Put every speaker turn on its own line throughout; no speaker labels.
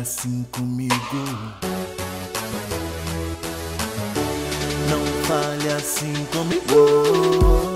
assim comigo. Não fale assim comigo.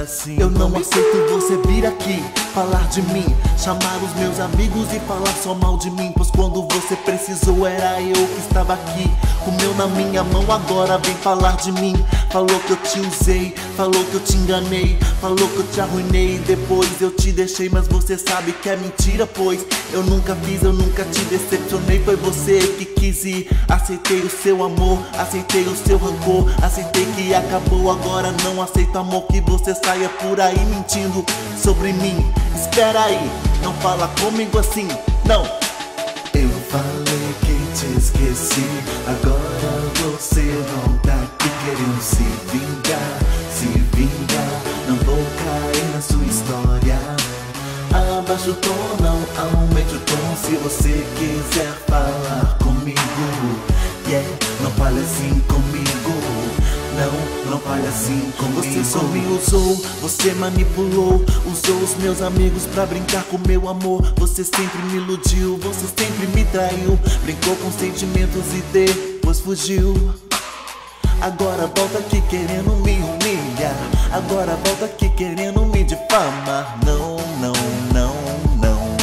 Assim.
Eu não aceito você vir aqui falar de mim, chamar os meus amigos e falar só mal de mim. Pois quando você precisou era eu que estava aqui. O meu na minha mão agora vem falar de mim. Falou que eu te usei, falou que eu te enganei, falou que eu te arruinei. Depois eu te deixei, mas você sabe que é mentira, pois eu nunca fiz, eu nunca te decepcionei. Foi você que quis ir. Aceitei o seu amor, aceitei o seu rancor, aceitei que acabou. Agora não aceito amor que você saia por aí mentindo sobre mim. Espera aí, não fala comigo assim, não.
Eu falei que te esqueci. Agora você volta aqui querendo se vingar, se vingar. Não vou cair na sua história. Abaixa o tom, não aumente o tom. Se você quiser falar comigo, Não, fale assim comigo.
Você só me usou, você manipulou, usou os meus amigos pra brincar com meu amor. Você sempre me iludiu, você sempre me traiu, brincou com sentimentos e depois fugiu. Agora volta aqui querendo me humilhar, agora volta aqui querendo me difamar. Não, não, não, não,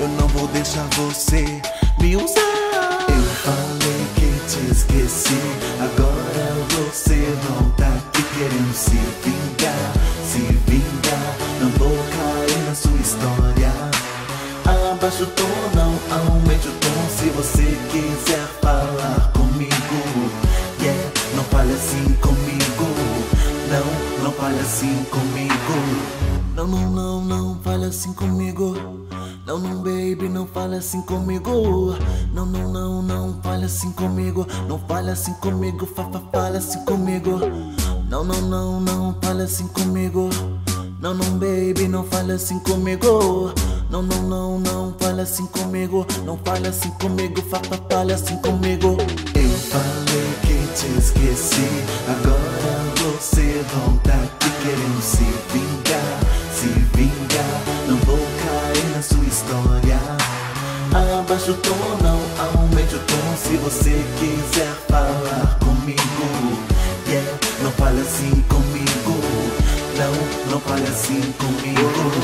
eu não vou deixar você me usar.
Você volta aqui querendo se vingar, se vingar. Não vou cair na sua história. Abaixa o tom, não aumente o tom. Se você quiser falar comigo, yeah, não fale assim comigo. Não, não fale assim comigo.
Não, não, não, não fale assim comigo. Não, não, baby, não fale assim comigo. Não, não, não, não fale assim comigo. Não fale assim comigo, fa, fa, fale assim comigo. Não, não, não, não fale assim comigo. Não, não, baby, não fale assim comigo. Não, não, não, não fale assim comigo. Não fale assim comigo, fa, fa, fale assim comigo.
Eu falei Abaixa o tom, não aumente o tom. Se você quiser falar comigo, yeah, não fale assim comigo. Não,
não fale assim comigo.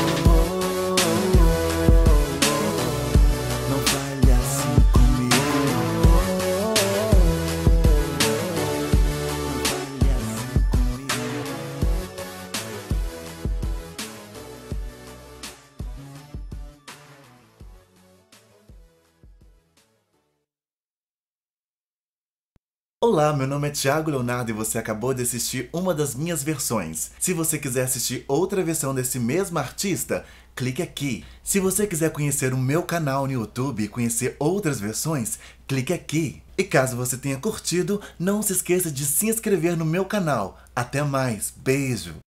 Olá, meu nome é Thiago Leonardo e você acabou de assistir uma das minhas versões. Se você quiser assistir outra versão desse mesmo artista, clique aqui. Se você quiser conhecer o meu canal no YouTube e conhecer outras versões, clique aqui. E caso você tenha curtido, não se esqueça de se inscrever no meu canal. Até mais, beijo!